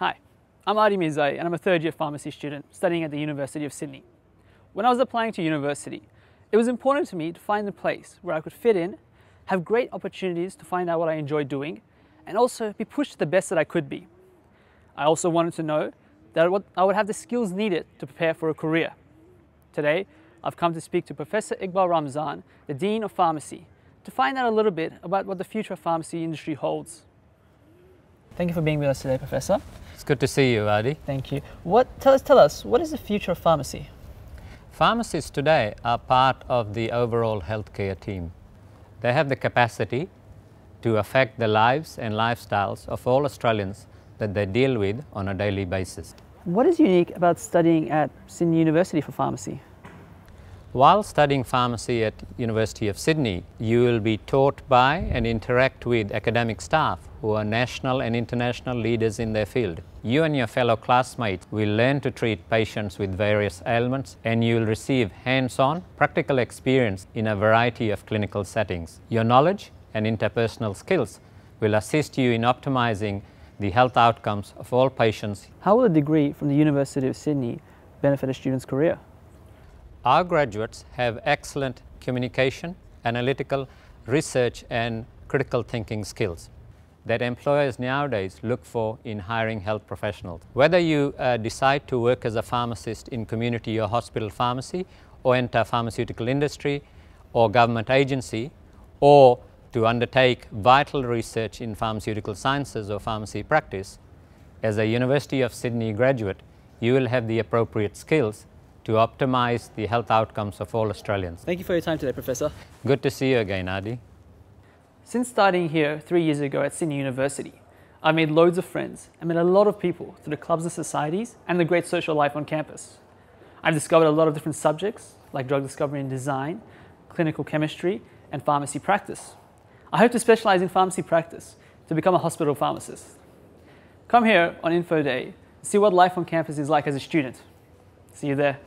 Hi, I'm Adi Mirzai and I'm a third year pharmacy student studying at the University of Sydney. When I was applying to university, it was important to me to find a place where I could fit in, have great opportunities to find out what I enjoy doing, and also be pushed to the best that I could be. I also wanted to know that I would have the skills needed to prepare for a career. Today, I've come to speak to Professor Iqbal Ramzan, the Dean of Pharmacy, to find out a little bit about what the future of pharmacy industry holds. Thank you for being with us today, Professor. It's good to see you, Adi. Thank you. What, tell, us, tell us, what is the future of pharmacy? Pharmacists today are part of the overall healthcare team. They have the capacity to affect the lives and lifestyles of all Australians that they deal with on a daily basis. What is unique about studying at Sydney University for pharmacy? While studying pharmacy at University of Sydney, you will be taught by and interact with academic staff who are national and international leaders in their field. You and your fellow classmates will learn to treat patients with various ailments and you will receive hands-on practical experience in a variety of clinical settings. Your knowledge and interpersonal skills will assist you in optimizing the health outcomes of all patients. How will a degree from the University of Sydney benefit a student's career? Our graduates have excellent communication, analytical, research and critical thinking skills that employers nowadays look for in hiring health professionals. Whether you uh, decide to work as a pharmacist in community or hospital pharmacy or enter pharmaceutical industry or government agency or to undertake vital research in pharmaceutical sciences or pharmacy practice, as a University of Sydney graduate, you will have the appropriate skills to optimize the health outcomes of all Australians. Thank you for your time today, Professor. Good to see you again, Adi. Since starting here three years ago at Sydney University, I've made loads of friends and met a lot of people through the clubs and societies and the great social life on campus. I've discovered a lot of different subjects like drug discovery and design, clinical chemistry, and pharmacy practice. I hope to specialize in pharmacy practice to become a hospital pharmacist. Come here on Info Day see what life on campus is like as a student. See you there.